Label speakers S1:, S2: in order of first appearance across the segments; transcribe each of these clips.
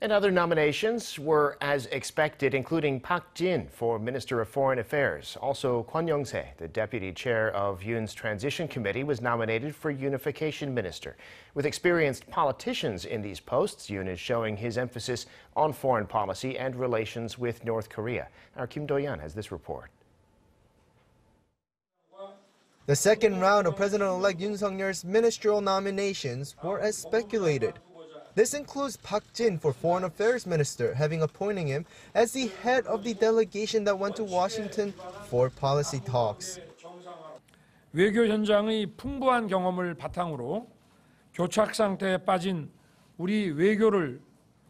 S1: And other nominations were as expected, including Park Jin for Minister of Foreign Affairs. Also, Kwon Young-se, the deputy chair of Yoon's transition committee, was nominated for unification minister. With experienced politicians in these posts, Yoon is showing his emphasis on foreign policy and relations with North Korea. Our Kim Do-yeon has this report.
S2: The second round of President-elect Yoon Suk-yeol's ministerial nominations were as speculated. This includes Park Jin for Foreign Affairs Minister, having appointing him as the head of the delegation that went to Washington for policy talks.
S3: 외교 현장의 풍부한 경험을 바탕으로 교착 상태에 빠진 우리 외교를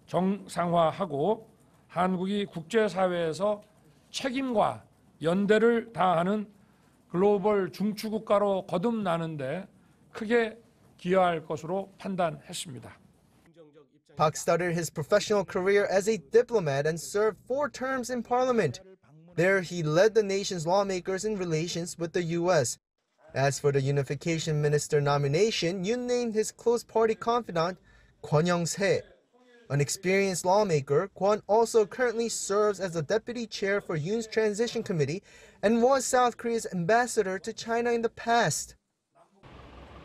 S3: 정상화하고 한국이 국제사회에서 책임과 연대를 다하는 글로벌 중추국가로 거듭나는데 크게 기여할 것으로 판단했습니다.
S2: Park started his professional career as a diplomat and served four terms in parliament. There, he led the nation's lawmakers in relations with the U.S. As for the unification minister nomination, Yoon named his close party confidant, Kwon Young-se. An experienced lawmaker, Kwon also currently serves as the deputy chair for Yoon's transition committee and was South Korea's ambassador to China in the past.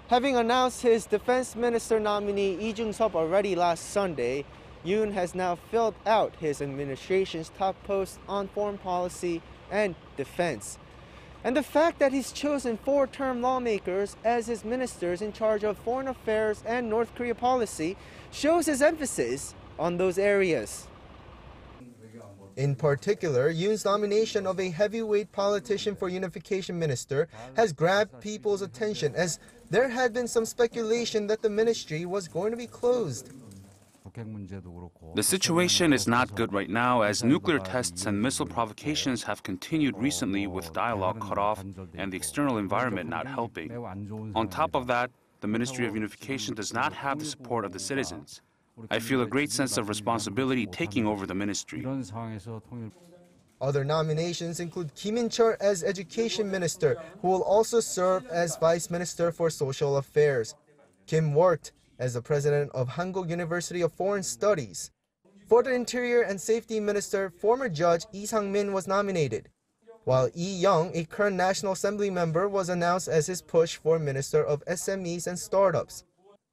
S2: Having announced his defense minister nominee Lee Jung-sop already last Sunday, Yoon has now filled out his administration's top posts on foreign policy and defense. And the fact that he's chosen four-term lawmakers as his ministers in charge of foreign affairs and North Korea policy shows his emphasis on those areas. In particular, Yoon's nomination of a heavyweight politician for unification minister has grabbed people's attention as there had been some speculation that the ministry was going to be closed.
S4: The situation is not good right now as nuclear tests and missile provocations have continued recently with dialogue cut off and the external environment not helping. On top of that, the Ministry of Unification does not have the support of the citizens. I feel a great sense of responsibility taking over the ministry.
S2: Other nominations include Kim In-chul as Education Minister, who will also serve as Vice Minister for Social Affairs. Kim worked as the president of Hankuk University of Foreign Studies. For the Interior and Safety Minister, former Judge Lee Sang-min was nominated, while Lee Young, a current National Assembly member, was announced as his push for Minister of SMEs and Startups,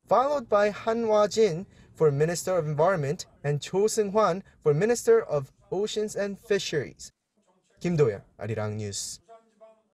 S2: followed by Han Wha-jin, for Minister of Environment and Cho Seung-hwan for Minister of Oceans and Fisheries. 김도현, 아리랑 뉴스.